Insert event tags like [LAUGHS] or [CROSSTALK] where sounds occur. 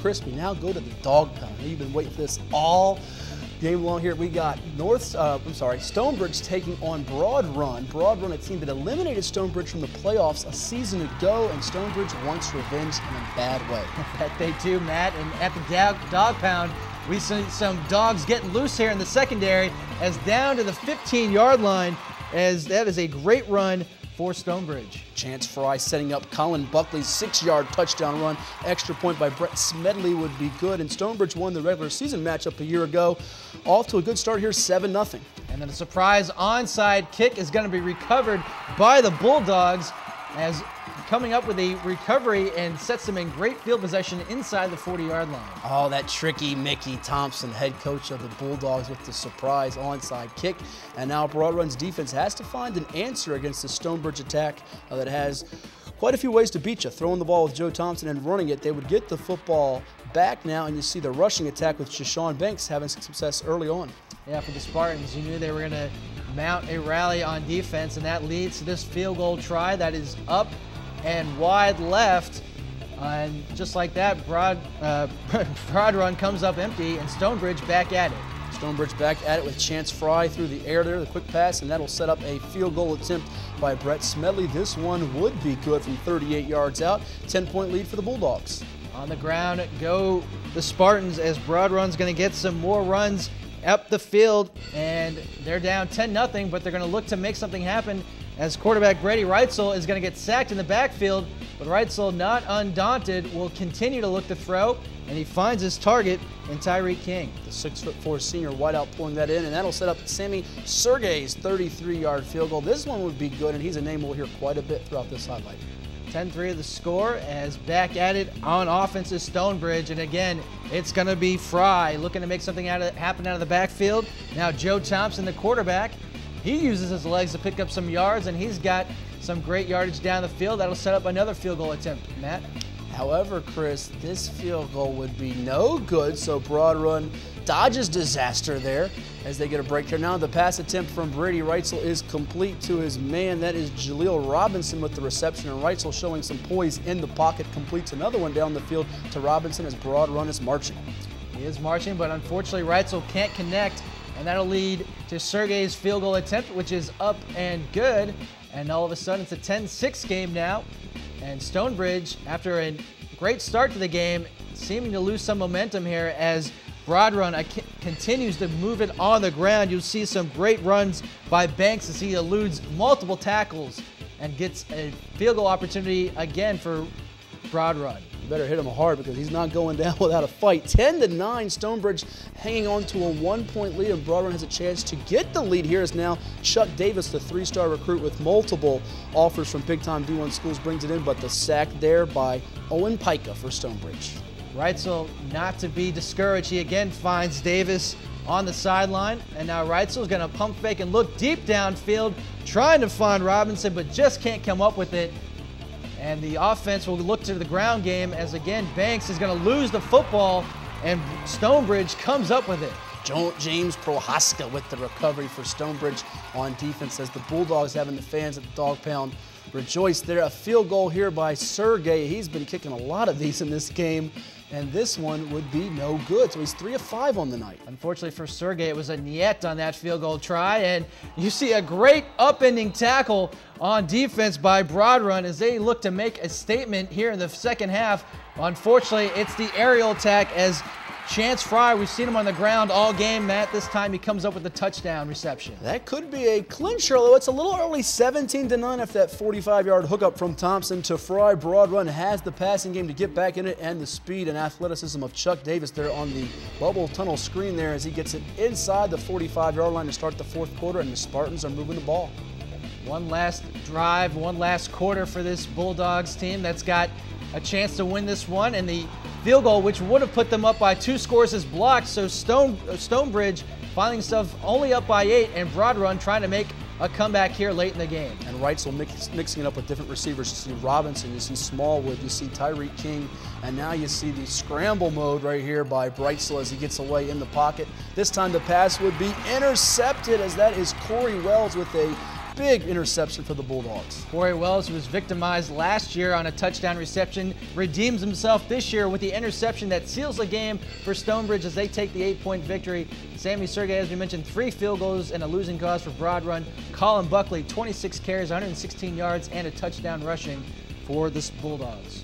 Chris, we now go to the dog pound. You've been waiting for this all game long here. We got North, uh, I'm sorry, Stonebridge taking on Broad Run. Broad Run, a team that eliminated Stonebridge from the playoffs a season ago, and Stonebridge wants revenge in a bad way. [LAUGHS] that they do, Matt. And at the dog, dog pound, we see some dogs getting loose here in the secondary as down to the 15 yard line as that is a great run for Stonebridge. Chance Fry setting up Colin Buckley's six-yard touchdown run. Extra point by Brett Smedley would be good. And Stonebridge won the regular season matchup a year ago. Off to a good start here, 7-0. And then a surprise onside kick is going to be recovered by the Bulldogs as coming up with a recovery and sets them in great field possession inside the 40-yard line. Oh, that tricky Mickey Thompson, head coach of the Bulldogs with the surprise onside kick. And now Broad Run's defense has to find an answer against the Stonebridge attack uh, that has quite a few ways to beat you. Throwing the ball with Joe Thompson and running it, they would get the football back now, and you see the rushing attack with Shashawn Banks having success early on. Yeah, for the Spartans, you knew they were going to mount a rally on defense, and that leads to this field goal try that is up and wide left. and just like that, Broad, uh, [LAUGHS] Broad Run comes up empty, and Stonebridge back at it. Stonebridge back at it with Chance Fry through the air there, the quick pass, and that'll set up a field goal attempt by Brett Smedley. This one would be good from 38 yards out. 10-point lead for the Bulldogs. On the ground go the Spartans as Broad Run's going to get some more runs up the field, and they're down 10 0 but they're going to look to make something happen as quarterback Brady Reitzel is going to get sacked in the backfield. But Reitzel, not undaunted, will continue to look to throw, and he finds his target in Tyreek King. The six foot four senior wideout pulling that in, and that'll set up Sammy Sergey's 33 yard field goal. This one would be good, and he's a name we'll hear quite a bit throughout this highlight. 10-3 of the score as back at it on offense is Stonebridge. And again, it's going to be Fry looking to make something out of, happen out of the backfield. Now Joe Thompson, the quarterback, he uses his legs to pick up some yards, and he's got some great yardage down the field. That'll set up another field goal attempt. Matt? However, Chris, this field goal would be no good, so Broad Run dodges disaster there as they get a break here. Now the pass attempt from Brady Reitzel is complete to his man. That is Jaleel Robinson with the reception, and Reitzel showing some poise in the pocket completes another one down the field to Robinson as Broad Run is marching. He is marching, but unfortunately Reitzel can't connect, and that'll lead to Sergey's field goal attempt, which is up and good. And all of a sudden, it's a 10-6 game now. And Stonebridge, after a great start to the game, seeming to lose some momentum here as Broad Run continues to move it on the ground. You'll see some great runs by Banks as he eludes multiple tackles and gets a field goal opportunity again for Broad Run better hit him hard because he's not going down [LAUGHS] without a fight. 10 to 9, Stonebridge hanging on to a one point lead, and Broad Run has a chance to get the lead here as now Chuck Davis, the three star recruit with multiple offers from big time D1 schools, brings it in, but the sack there by Owen Pica for Stonebridge. Reitzel not to be discouraged. He again finds Davis on the sideline, and now Reitzel is going to pump fake and look deep downfield, trying to find Robinson, but just can't come up with it. And the offense will look to the ground game as again Banks is going to lose the football and Stonebridge comes up with it. James Prohaska with the recovery for Stonebridge on defense as the Bulldogs having the fans at the dog pound rejoice there. A field goal here by Sergey. He's been kicking a lot of these in this game and this one would be no good. So he's three of five on the night. Unfortunately for Sergey, it was a niet on that field goal try, and you see a great upending tackle on defense by Broad Run as they look to make a statement here in the second half. Unfortunately, it's the aerial attack as Chance Fry, we've seen him on the ground all game, Matt. This time he comes up with a touchdown reception. That could be a clincher, though. It's a little early, 17 to 9 after that 45-yard hookup from Thompson to Fry. Broad Run has the passing game to get back in it and the speed and athleticism of Chuck Davis there on the bubble tunnel screen there as he gets it inside the 45-yard line to start the fourth quarter, and the Spartans are moving the ball. One last drive, one last quarter for this Bulldogs team that's got a chance to win this one, and the field goal, which would have put them up by two scores, is blocked. So Stone uh, Stonebridge finding himself only up by eight, and Broad Run trying to make a comeback here late in the game. And Reitzel mix, mixing it up with different receivers. You see Robinson, you see Smallwood, you see Tyreek King, and now you see the scramble mode right here by Reitzel as he gets away in the pocket. This time the pass would be intercepted as that is Corey Wells with a big interception for the Bulldogs. Corey Wells, who was victimized last year on a touchdown reception, redeems himself this year with the interception that seals the game for Stonebridge as they take the eight-point victory. Sammy Sergey, as we mentioned, three field goals and a losing cause for Broad Run. Colin Buckley, 26 carries, 116 yards, and a touchdown rushing for the Bulldogs.